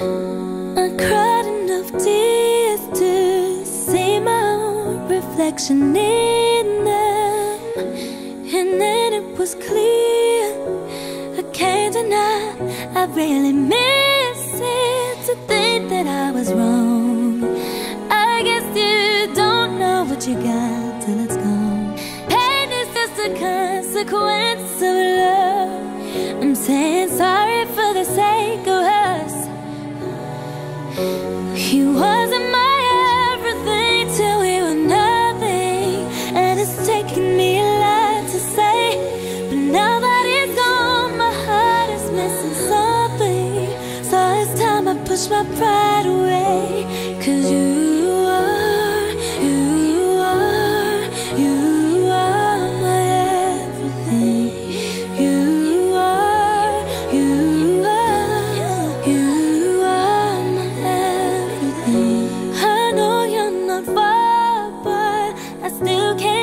I cried enough tears to see my own reflection in them, and then it was clear I can't deny I really miss it to think that I was wrong. I guess you don't know what you got till it's gone. Pain is just a consequence of love. I'm saying sorry for the sake of. He wasn't my everything till we were nothing. And it's taken me a lot to say. But now that he's gone, my heart is missing something. So it's time I push my pride away. Cause you